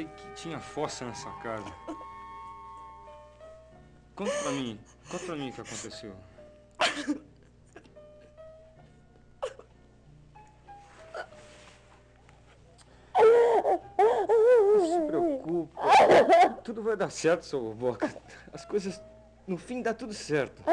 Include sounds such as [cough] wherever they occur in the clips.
achei que tinha fossa nessa casa. Conta pra mim. Conta pra mim o que aconteceu. Não se preocupe. Tudo vai dar certo, seu Boca. As coisas, no fim, dá tudo certo. Bom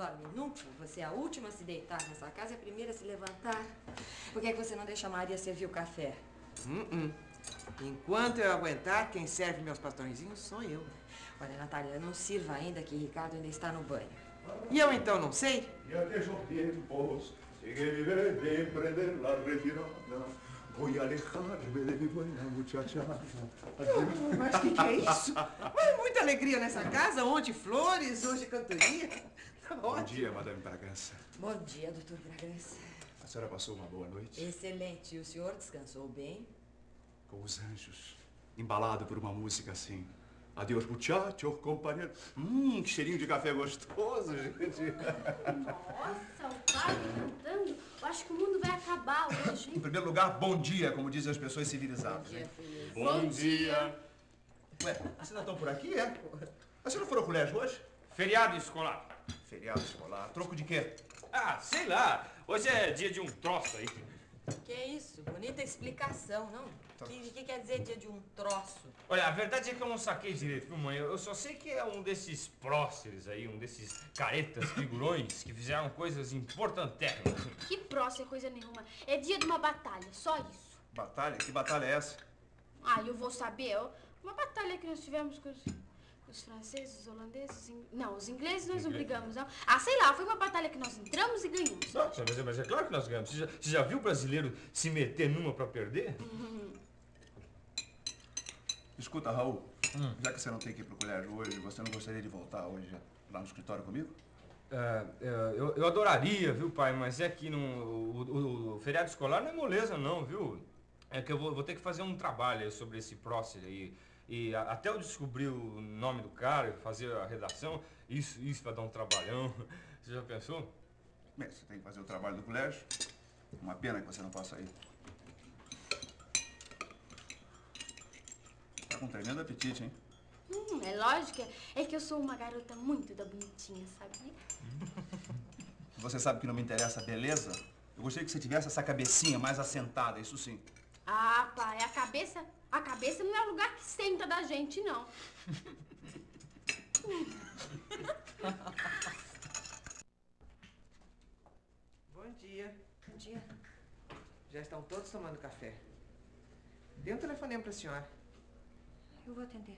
dorme nunca? Você é a última a se deitar nessa casa e a primeira a se levantar. Por que, é que você não deixa a Maria servir o café? Hum, hum. Enquanto eu aguentar, quem serve meus pastorzinhos sou eu. Olha, Natália, não sirva ainda que Ricardo ainda está no banho. E eu então não sei? Y aquellos tiempos sigue mi de emprender la retirada. Voy a alejarme de mi buena muchachada. Mas o que, que é isso? Mas muita alegria nessa casa. Ontem flores, hoje cantoria. Tá Bom ótimo. dia, Madame Bragança. Bom dia, doutor Bragança. A senhora passou uma boa noite? Excelente. E o senhor descansou bem? Com os anjos. Embalado por uma música assim. Adeus, muchacho, companheiro. Hum, que cheirinho de café gostoso, gente. Nossa, o padre cantando. Eu acho que o mundo vai acabar hoje. Em primeiro lugar, bom dia, como dizem as pessoas civilizadas. Bom dia? Feliz. Bom dia. Ué, vocês ainda estão por aqui, é? Mas vocês não foram ao colégio hoje? Feriado escolar. Feriado escolar. Troco de quê? Ah, sei lá. Hoje é dia de um troço aí. Que é isso? Bonita explicação, não? O que, que quer dizer dia de um troço? Olha, a verdade é que eu não saquei direito, viu, mãe? Eu só sei que é um desses próceres aí, um desses caretas figurões que fizeram coisas importantíssimas. Que próxima coisa nenhuma. É dia de uma batalha, só isso. Batalha? Que batalha é essa? Ah, eu vou saber. Uma batalha que nós tivemos com os, franceses, os holandeses, os in... não, os ingleses nós não brigamos, não. Ah, sei lá, foi uma batalha que nós entramos e ganhamos. Não, mas, é- mas é claro que nós ganhamos. Você já, você já viu o brasileiro se meter numa pra perder? Escuta, Raul, já que você não tem que ir pro colégio hoje, você não gostaria de voltar hoje lá no escritório comigo? É, é, eu, eu adoraria, viu, pai? Mas é que não, o, o- o feriado escolar não é moleza, não, viu? É que eu vou, vou ter que fazer um trabalho sobre esse Prócer aí. E a- até eu descobrir o nome do cara, fazer a redação, isso, isso vai dar um trabalhão. [laughs] Você já pensou? Bem, você tem que fazer o trabalho do colégio. Uma pena que você não possa ir. Tá com tremendo apetite, hein? Hum, é lógico, é que eu sou uma garota muito da bonitinha, sabe? Você sabe que não me interessa a beleza? Eu gostaria que você tivesse essa cabecinha mais assentada, isso sim. Ah, pai, a cabeça, a cabeça não é o lugar que senta da gente, não. [laughs] Bom dia. Bom dia. Já estão todos tomando café. Dê um telefonema para a senhora. Eu vou atender.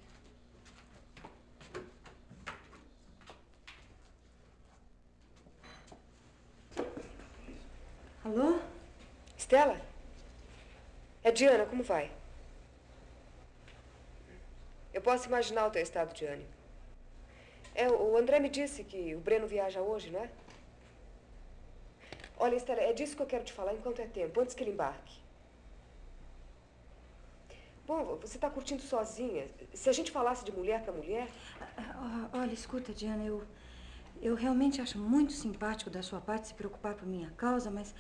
Alô? Estela? É Diana, como vai? Eu posso imaginar o teu estado de ânimo. É, o André me disse que o Breno viaja hoje, não é? Olha, Estela, é disso que eu quero te falar enquanto é tempo, antes que ele embarque. Bom, você está curtindo sozinha. Se a gente falasse de mulher para mulher, Ah, Olha, escuta, Diana, eu, eu realmente acho muito simpático da sua parte se preocupar por minha causa, mas,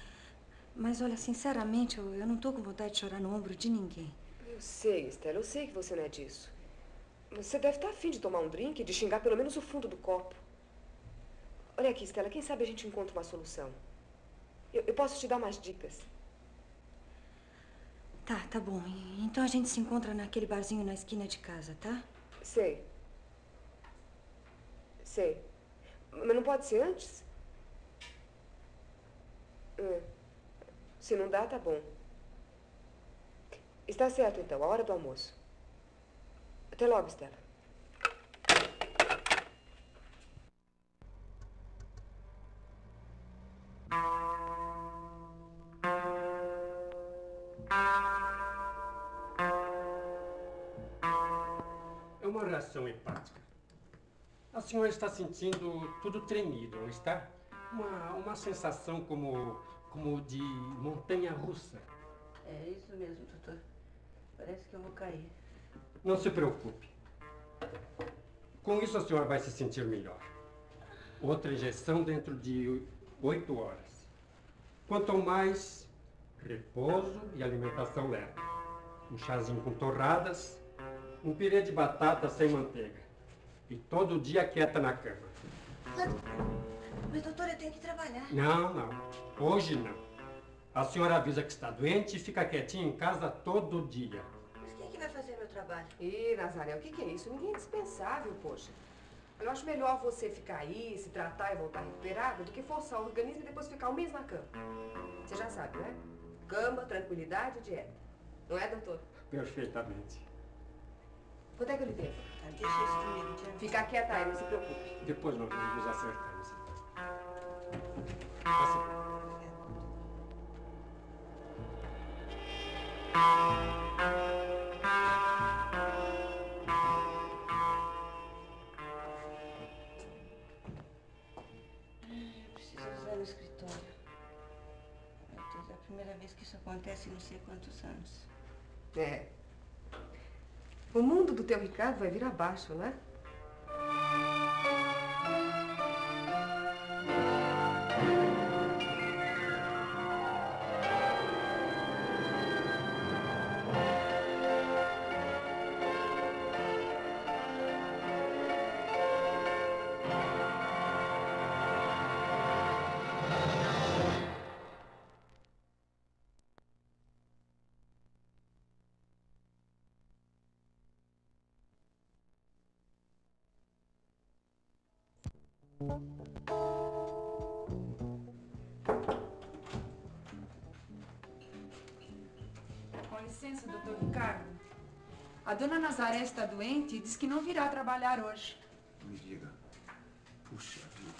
mas olha, sinceramente, eu, eu não tô com vontade de chorar no ombro de ninguém. eu sei, Estela, eu sei que você não é disso. Você deve estar afim de tomar um drink e de xingar pelo menos o fundo do copo. Olha aqui, Estela, quem sabe a gente encontra uma solução. Eu, eu posso te dar umas dicas. Tá, tá bom. Então a gente se encontra naquele barzinho na esquina de casa, tá? Sei. Sei. Mas não pode ser antes? Hum. Se não dá, tá bom. Está certo, então. A hora do almoço. Até logo, Estela. É uma reação hepática. A senhora está sentindo tudo tremido, não está? Uma, uma sensação como, como de montanha russa. É isso mesmo, doutor. Parece que eu vou cair. Não se preocupe. Com isso a senhora vai se sentir melhor. Outra injeção dentro de oito horas. Quanto mais repouso e alimentação leve. Um chazinho com torradas, um pirê de batata sem manteiga. E todo dia quieta na cama. Mas, doutor, eu tenho que trabalhar. Não, não. Hoje não. A senhora avisa que está doente e fica quietinha em casa todo dia. Mas quem é que vai fazer meu trabalho? Ih, Nazaré, o que, que é isso? Ninguém é dispensável, poxa. Eu acho melhor você ficar aí, se tratar e voltar recuperada, do que forçar o organismo e depois ficar um mês na cama. Você já sabe, não é? Cama, tranquilidade e dieta. Não é, doutor? Perfeitamente. Quanto é que eu lhe devo? Deixa isso comigo. Fica quieta aí, não se preocupe. Depois nós nos acertamos. Acontece não sei quantos anos. É. O mundo do teu Ricardo vai vir abaixo, não é? Com licença, doutor Ricardo. A dona Nazaré está doente e diz que não virá trabalhar hoje. Me diga. Puxa vida.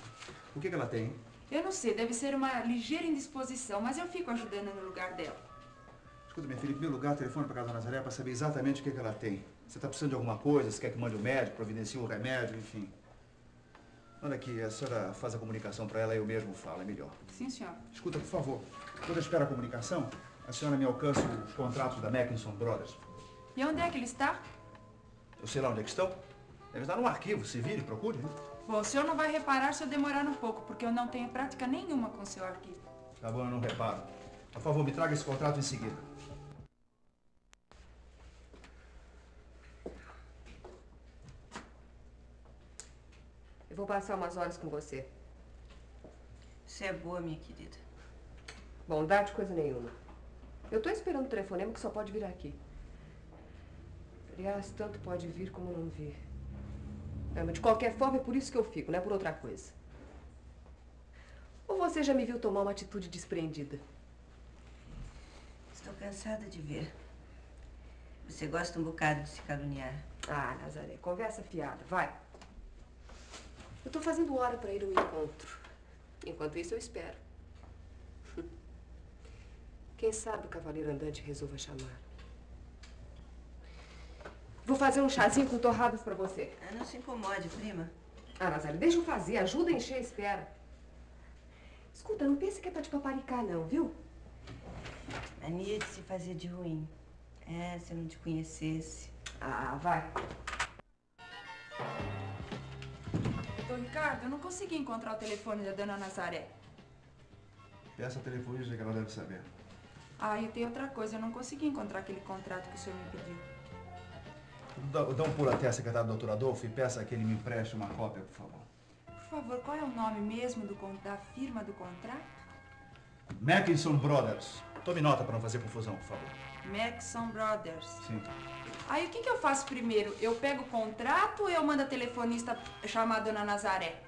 O que, que ela tem? Eu não sei, deve ser uma ligeira indisposição, mas eu fico ajudando no lugar dela. Escuta, minha filha, em primeiro lugar, telefone para casa da Nazaré para saber exatamente o que, que ela tem. Você está precisando de alguma coisa, você quer que mande o médico, providencie o remédio, enfim. Olha aqui, a senhora faz a comunicação para ela, eu mesmo falo, é melhor. Sim, senhor. Escuta, por favor, quando eu espero a comunicação, a senhora me alcança os contratos da Mackinson Brothers. E onde é que ele está? Eu sei lá onde é que estão. Deve estar num arquivo, se vire, procure. Né? Bom, o senhor não vai reparar se eu demorar um pouco, porque eu não tenho prática nenhuma com o seu arquivo. Tá bom, eu não reparo. Por favor, me traga esse contrato em seguida. Eu vou passar umas horas com você. Você é boa, minha querida. Bondade, coisa nenhuma. Eu tô esperando o telefonema que só pode vir aqui. Aliás, tanto pode vir como não vir. É, mas de qualquer forma, é por isso que eu fico, não é por outra coisa. Ou você já me viu tomar uma atitude despreendida? Estou cansada de ver. Você gosta um bocado de se caluniar. Ah, Nazaré, conversa fiada, vai. Eu tô fazendo hora para ir ao encontro. Enquanto isso, eu espero. [laughs] Quem sabe o cavaleiro andante resolva chamar. Vou fazer um chazinho com torradas para você. Ah, não se incomode, prima. Ah, Nazaré, deixa eu fazer. Ajuda a encher a espera. Escuta, não pense que é pra te paparicar, não, viu? Mania de se fazer de ruim. É, se eu não te conhecesse. Ah, vai. Ricardo, eu não consegui encontrar o telefone da dona Nazaré. Peça telefonista que ela deve saber. Ah, e tem outra coisa, eu não consegui encontrar aquele contrato que o senhor me pediu. Dá, dá um pulo até a secretária do doutor Adolfo e peça que ele me empreste uma cópia, por favor. Por favor, qual é o nome mesmo do, da firma do contrato? Mackinson Brothers. Tome nota para não fazer confusão, por favor. Maxson Brothers. Sim. Aí o que, que eu faço primeiro? Eu pego o contrato ou eu mando a telefonista chamar a dona Nazaré?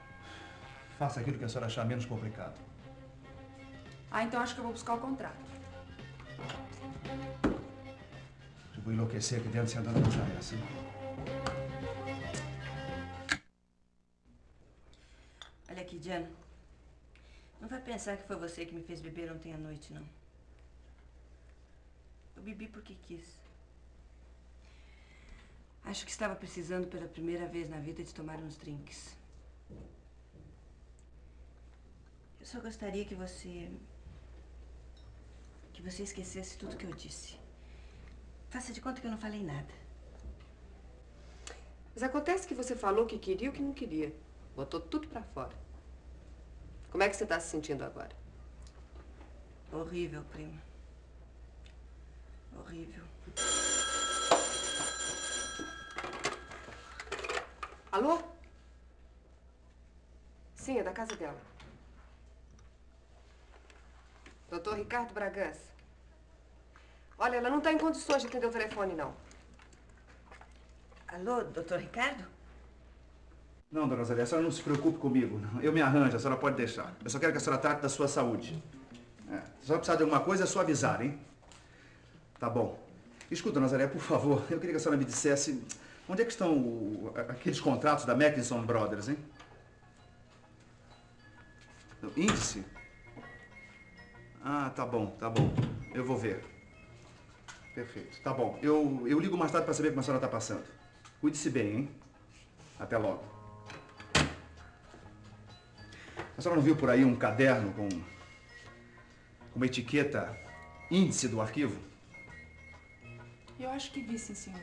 Faça aquilo que a senhora achar menos complicado. Ah, então acho que eu vou buscar o contrato. Eu vou enlouquecer aqui dentro sem a dona Nazaré, assim. Olha aqui, Diana. Não vai pensar que foi você que me fez beber ontem à noite, não. Eu bebi porque quis. Acho que estava precisando pela primeira vez na vida de tomar uns drinks. Eu só gostaria que você. que você esquecesse tudo que eu disse. Faça de conta que eu não falei nada. Mas acontece que você falou o que queria e o que não queria. Botou tudo pra fora. Como é que você tá se sentindo agora? Horrível, prima. Horrível. Alô? Sim, é da casa dela. Doutor Ricardo Bragança. Olha, ela não está em condições de atender o telefone, não. Alô, doutor Ricardo? Não, dona Zélia, a senhora não se preocupe comigo. não. Eu me arranjo, a senhora pode deixar. Eu só quero que a senhora trate da sua saúde. É. Se a senhora precisar de alguma coisa, é só avisar, hein? Tá bom. Escuta, Zélia, por favor, eu queria que a senhora me dissesse onde é que estão o- aqueles contratos da Mackinson Brothers, hein? O Índice? Ah, tá bom, tá bom. Eu vou ver. Perfeito, tá bom. Eu, eu ligo mais tarde para saber como a senhora tá passando. Cuide-se bem, hein? Até logo. A senhora não viu por aí um caderno com uma etiqueta índice do arquivo? Eu acho que vi, sim, senhor.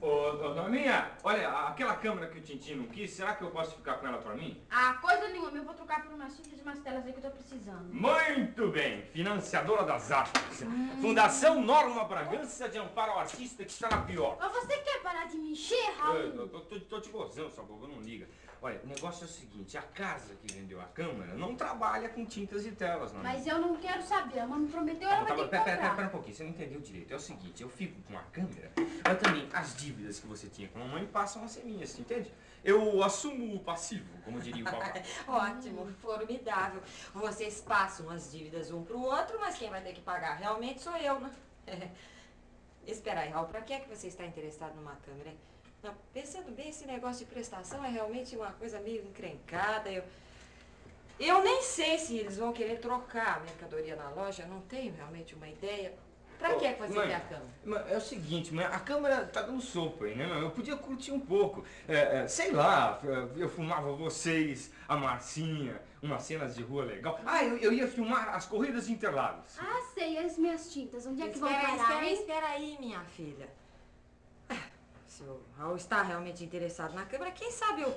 Ô, ô, Doninha, olha, aquela câmera que o Tintin não quis, será que eu posso ficar com ela pra mim? Ah, coisa nenhuma. Eu vou trocar por umas simples umas telas aí que eu tô precisando. Muito bem, financiadora das artes. Fundação Norma Bragança de amparo ao artista que está na pior. Mas você quer parar de me encher, Raul? Eu, eu, tô, tô- tô te gozando, só boba, não liga. Olha, o negócio é o seguinte, a casa que vendeu a câmera não trabalha com tintas e telas, não. Mas eu não quero saber. A mamãe prometeu, ela Tá, vai tá, ter que pera, pera, comprar. pera um pouquinho, você não entendeu direito. É o seguinte, eu fico com a câmera, mas também as dívidas que você tinha com a mamãe passam a ser minhas, entende? Eu assumo o passivo, como diria o papai. [laughs] Ótimo, formidável. Vocês passam as dívidas um pro outro, mas quem vai ter que pagar realmente sou eu, né? [laughs] Espera aí, Raul, pra que é que você está interessado numa câmera, hein? Não, pensando bem, esse negócio de prestação é realmente uma coisa meio encrencada. Eu, eu nem sei se eles vão querer trocar a mercadoria na loja, não tenho realmente uma ideia. Pra que é que você mãe, quer a câmera? mãe, É o seguinte, mãe, a câmera tá dando sopa aí, né? mãe? Eu podia curtir um pouco. É, é, sei lá, eu filmava vocês, a Marcinha, umas cenas de rua legal. Ah, eu, eu ia filmar as corridas de Interlagos. Ah, sei, as minhas tintas. Onde é que vão Espera, parar, espera, espera aí, minha filha. Se o Raul está realmente interessado na câmera, quem sabe eu,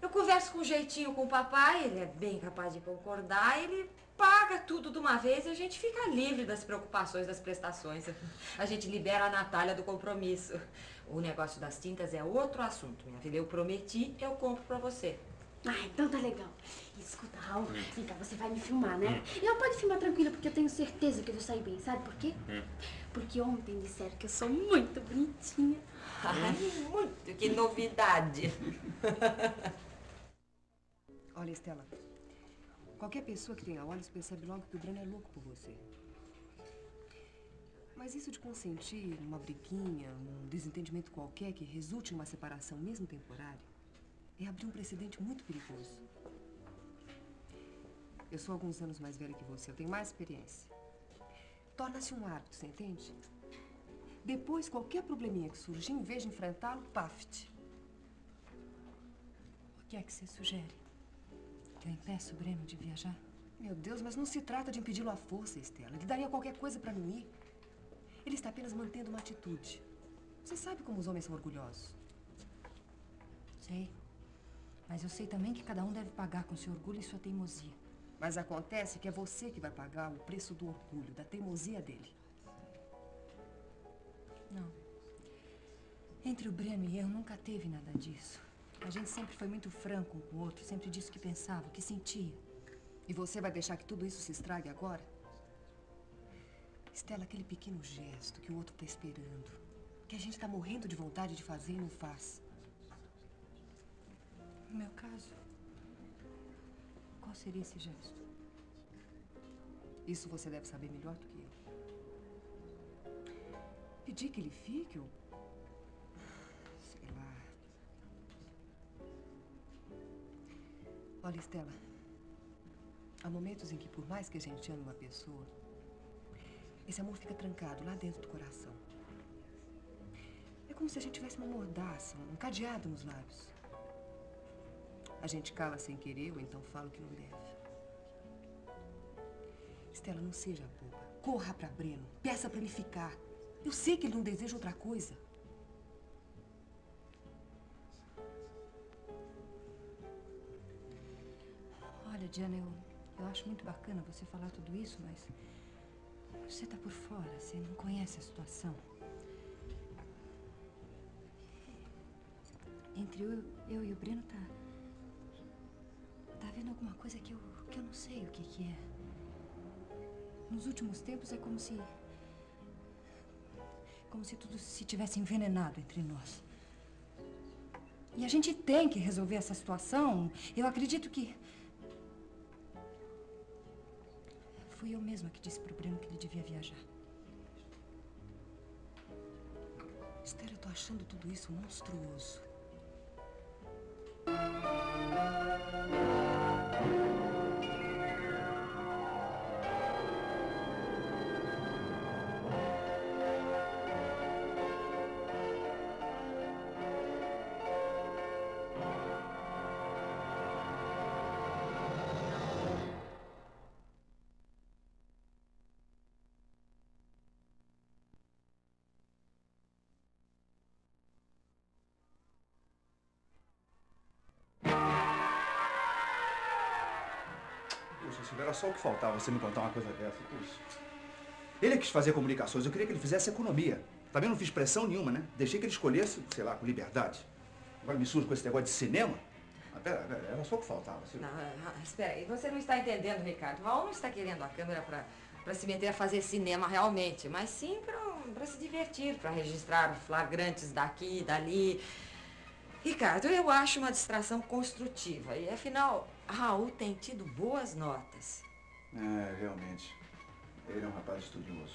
eu converso com jeitinho com o papai, ele é bem capaz de concordar, ele paga tudo de uma vez e a gente fica livre das preocupações das prestações. A gente libera a Natália do compromisso. O negócio das tintas é outro assunto, minha filha. Eu prometi, eu compro pra você. Ah, então tá legal. Escuta, Raul, vem cá, você vai me filmar, né? E ela pode filmar tranquila, porque eu tenho certeza que eu vou sair bem. Sabe por quê? Porque ontem disseram que eu sou muito bonitinha. Ai, muito, que novidade. [laughs] Olha, Estela, qualquer pessoa que tenha olhos percebe logo que o Breno é louco por você. Mas isso de consentir numa briguinha, num desentendimento qualquer que resulte em uma separação, mesmo temporária, é abrir um precedente muito perigoso. Eu sou alguns anos mais velha que você, eu tenho mais experiência. Torna-se um hábito, você entende? Depois, qualquer probleminha que surgir, em vez de enfrentá-lo, paft. O que é que você sugere? Que eu impeço o Breno de viajar? Meu Deus, mas não se trata de impedi-lo à força, Estela. Ele daria qualquer coisa para não ir. Ele está apenas mantendo uma atitude. Você sabe como os homens são orgulhosos. Sei. Mas eu sei também que cada um deve pagar com seu orgulho e sua teimosia. Mas acontece que é você que vai pagar o preço do orgulho, da teimosia dele. Não. Entre o Breno e eu nunca teve nada disso. A gente sempre foi muito franco um com o outro, sempre disse o que pensava, o que sentia. E você vai deixar que tudo isso se estrague agora? Estela, aquele pequeno gesto que o outro está esperando, que a gente está morrendo de vontade de fazer e não faz. No meu caso, qual seria esse gesto? Isso você deve saber melhor do que eu. Pedir que ele fique ou. Sei lá. Olha, Estela. Há momentos em que, por mais que a gente ame uma pessoa, esse amor fica trancado lá dentro do coração. É como se a gente tivesse uma mordaça, um cadeado nos lábios. A gente cala sem querer ou então fala o que não deve. Estela, não seja boba. Corra pra Breno. Peça pra ele ficar. Eu sei que ele não deseja outra coisa. Olha, Diana, eu, eu acho muito bacana você falar tudo isso, mas você tá por fora, você não conhece a situação. Entre eu, eu e o Breno tá. Tá havendo alguma coisa que eu, que eu não sei o que, que é. Nos últimos tempos é como se. Como se tudo se tivesse envenenado entre nós. E a gente tem que resolver essa situação. Eu acredito que. Fui eu mesma que disse pro Breno que ele devia viajar. Estela, eu tô achando tudo isso monstruoso. Só o que faltava você me contar uma coisa dessa. Poxa. Ele quis fazer comunicações, eu queria que ele fizesse economia. Também não fiz pressão nenhuma, né? Deixei que ele escolhesse, sei lá, com liberdade. Agora me surge com esse negócio de cinema. Ah, pera, pera, era só o que faltava, Silvio. Não, espera aí, você não está entendendo, Ricardo. Raul não está querendo a câmera para para se meter a fazer cinema realmente, mas sim para se divertir, para registrar flagrantes daqui dali. Ricardo, eu acho uma distração construtiva. E afinal, Raul tem tido boas notas. É, realmente. Ele é um rapaz estudioso.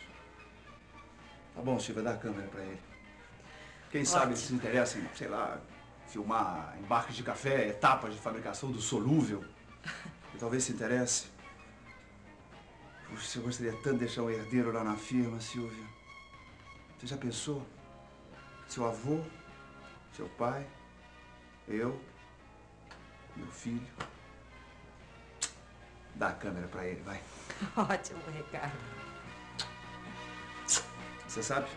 Tá bom, Silvia, dá a câmera pra ele. Quem sabe ele se interessa em, sei lá, filmar embarques de café, etapas de fabricação do solúvel. E talvez se interesse. Puxa, eu gostaria tanto de deixar um herdeiro lá na firma, Silvia. Você já pensou? Seu avô, seu pai, eu, meu filho. Dá a câmera pra ele, vai. [laughs] Ótimo, Ricardo. Você sabe?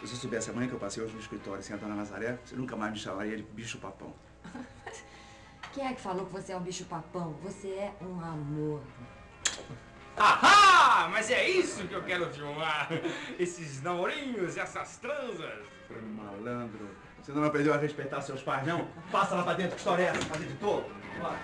Se você soubesse amanhã que eu passei hoje no escritório sem a dona Nazaré, você nunca mais me chamaria de bicho papão. [laughs] Quem é que falou que você é um bicho papão? Você é um amor. Ahá! Mas é isso que eu quero filmar! [laughs] Esses namorinhos e essas transas! Malandro. Você não aprendeu a respeitar seus pais, não? Passa lá pra dentro, que história é essa? Fazer de todo? Vai.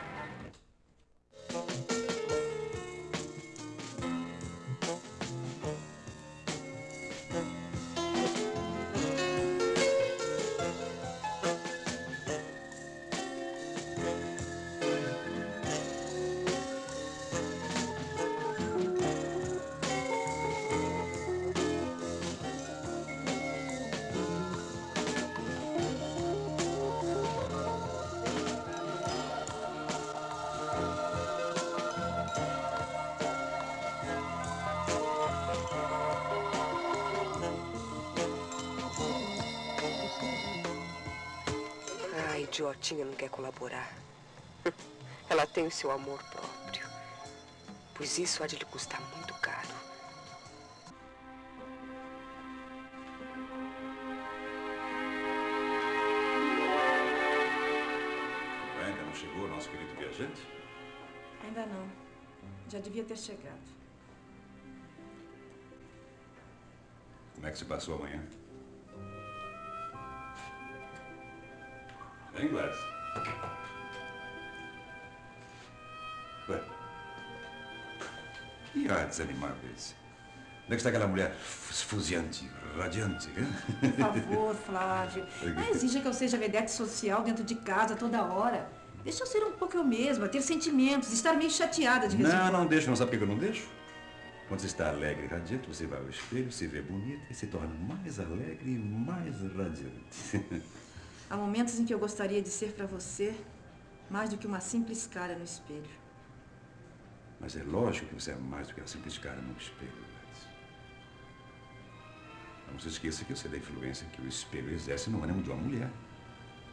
Quer colaborar. [laughs] Ela tem o seu amor próprio. Pois isso há de lhe custar muito caro. Ainda não chegou o nosso querido viajante? Ainda não. Já devia ter chegado. Como é que se passou amanhã? Em Gladys? Ué? Que ar desanimado esse? Onde é que está aquela mulher esfuziante, radiante, hein? Por favor, Flávio. Não exija que eu seja vedete social dentro de casa toda hora. Deixa eu ser um pouco eu mesma, ter sentimentos, estar meio chateada de vez Não, não deixo, não sabe por que eu não deixo? Quando você está alegre e radiante, você vai ao espelho, se vê bonita e se torna mais alegre e mais radiante. [laughs] Há momentos em que eu gostaria de ser para você mais do que uma simples cara no espelho. Mas é lógico que você é mais do que a simples cara no espelho, Gladys. Não se esqueça que você é da influência que o espelho exerce no ânimo de uma mulher.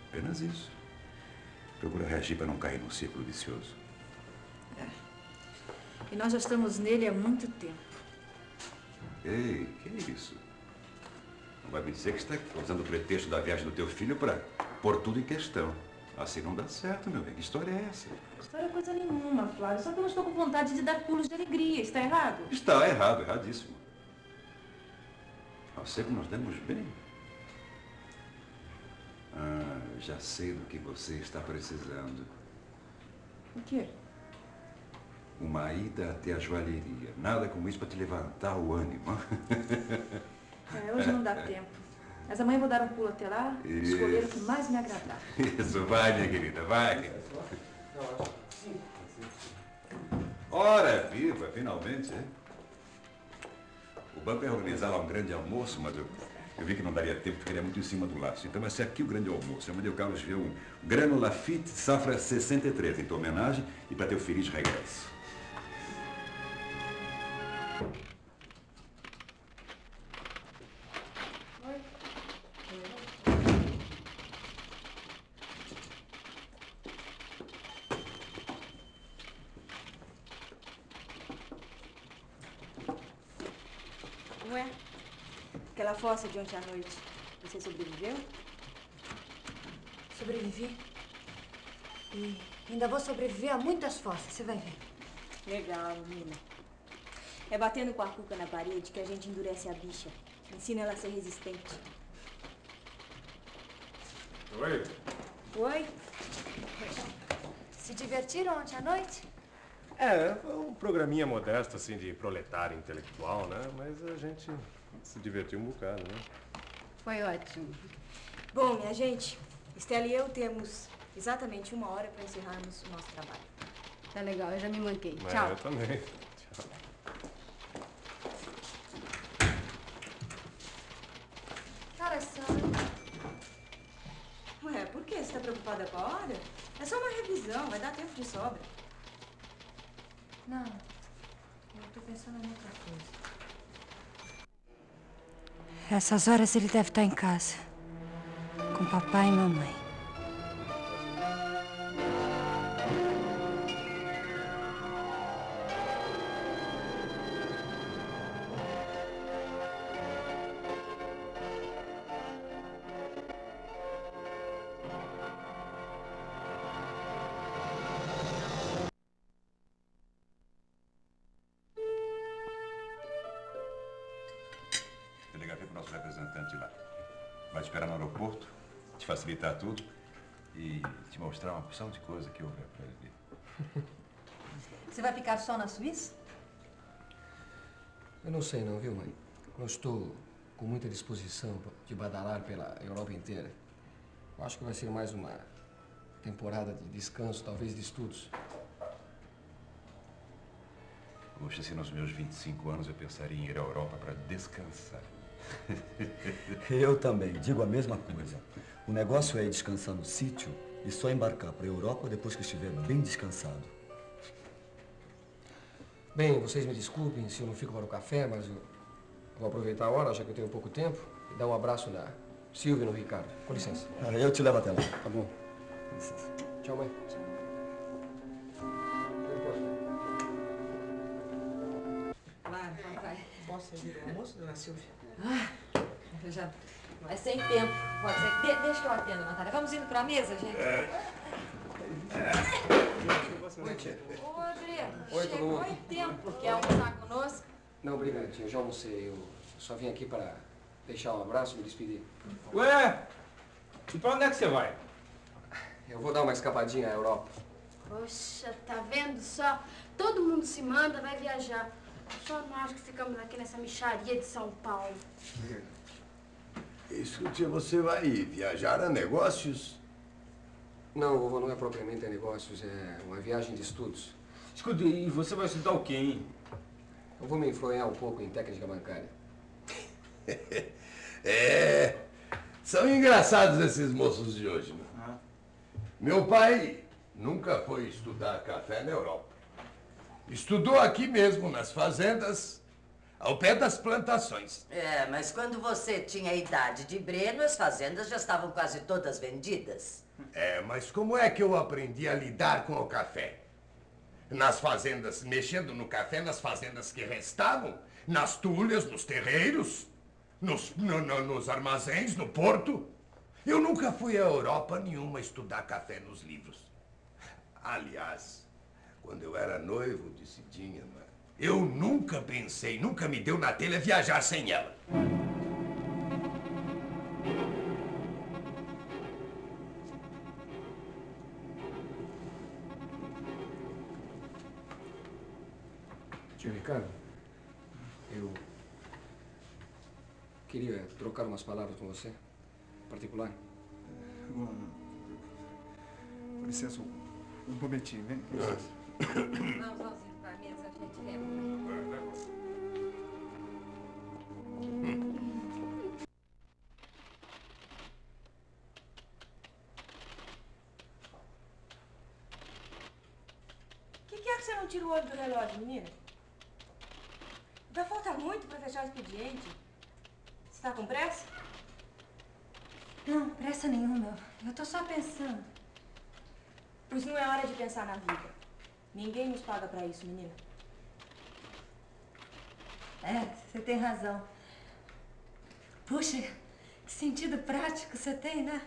Apenas isso. Procura reagir para não cair num círculo vicioso. E nós já estamos nele há muito tempo. Ei, que é isso? Não vai me dizer que está usando o pretexto da viagem do teu filho para pôr tudo em questão. Assim não dá certo, meu bem. Que história é essa? História é coisa nenhuma, Flávio. Só que eu não estou com vontade de dar pulos de alegria. Está errado? Está errado, erradíssimo. Eu sei que nos demos bem. Ah, já sei do que você está precisando. O quê? Uma ida até a joalheria. Nada como isso para te levantar o ânimo. [laughs] É, hoje não dá tempo. Mas amanhã eu vou dar um pulo até lá e escolher o que mais me agradar. Isso, vai, minha querida, vai. Ora, viva, finalmente, hein? O banco ia organizar lá um grande almoço, mas eu, eu vi que não daria tempo, porque ele é muito em cima do laço. Então vai ser aqui o grande almoço. Eu mandei o Carlos ver um grano Lafitte safra 63, em tua homenagem e para teu feliz regresso. De ontem à noite, você sobreviveu? Sobrevivi. E ainda vou sobreviver a muitas fossas, você vai ver. Legal, Nina. É batendo com a cuca na parede que a gente endurece a bicha. Ensina ela a ser resistente. Oi? Oi? Se divertiram ontem à noite? É, foi um programinha modesto, assim, de proletário intelectual, né? Mas a gente se divertiu um bocado, né? Foi ótimo. Bom, minha gente, Estela e eu temos exatamente uma hora para encerrarmos o nosso trabalho. Tá legal, eu já me manquei. Mas é, Tchau. Eu também. Tchau. Cara, só. Ué, por que você tá preocupada com a hora? É só uma revisão, vai dar tempo de sobra. Não, eu tô pensando em outra coisa. Essas horas ele deve estar em casa. Com papai e mamãe. Opção de coisa que houver para ele. Você vai ficar só na Suíça? Eu não sei não, viu, mãe? Não estou com muita disposição de badalar pela Europa inteira. Eu acho que vai ser mais uma temporada de descanso, talvez de estudos. Poxa, se nos meus 25 anos eu pensaria em ir à Europa para descansar. [laughs] Eu também, digo a mesma coisa. O negócio é descansar no sítio e só embarcar para a Europa depois que estiver bem descansado. Bem, vocês me desculpem se eu não fico para o café, mas eu vou aproveitar a hora, já que eu tenho pouco tempo, e dar um abraço na Silvia e no Ricardo. Com licença. Ah, Eu te levo até lá. Tá bom. Tchau, mãe. Claro, papai. Posso servir o almoço, dona Silvia? Ah, eu já... Mas sem tempo. Pode ser. De- deixa que eu atendo, Natália. Vamos indo pra mesa, gente? Oi, tia. Ô, Oi, todo chegou mundo. em tempo. Quer almoçar conosco? Não, obrigado, tia. Eu já almocei. Eu só vim aqui para deixar um abraço e me despedir. Ué, e pra onde é que você vai? Eu vou dar uma escapadinha à Europa. Poxa, tá vendo só? Todo mundo se manda, vai viajar. Só nós que ficamos aqui nessa micharia de São Paulo. [laughs] Escute, você vai viajar a negócios? Não, vovô, não é propriamente a negócios, é uma viagem de estudos. Escuta, e você vai estudar o quê, hein? Eu vou me influenciar um pouco em técnica bancária. [laughs] É. São engraçados esses moços de hoje, né? Meu pai nunca foi estudar café na Europa. Estudou aqui mesmo, nas fazendas, ao pé das plantações. É, mas quando você tinha a idade de Breno, as fazendas já estavam quase todas vendidas. É, mas como é que eu aprendi a lidar com o café? Nas fazendas, mexendo no café, nas fazendas que restavam, nas tulhas, nos terreiros, nos, no- no- nos armazéns, no porto. Eu nunca fui à Europa nenhuma estudar café nos livros. Aliás, quando eu era noivo de Cidinha, né, eu nunca pensei, nunca me deu na telha viajar sem ela. Tio Ricardo, eu queria trocar umas palavras com você, particular. Com licença, um, momentinho, vem. Com licença. Vamos, vamos você não tira o olho do relógio, menina? Vai faltar muito para fechar o expediente. Você tá com pressa? Não, pressa nenhuma. Eu tô só pensando. Pois não é hora de pensar na vida. Ninguém nos paga pra isso, menina. É, você tem razão. Puxa, que sentido prático você tem, né?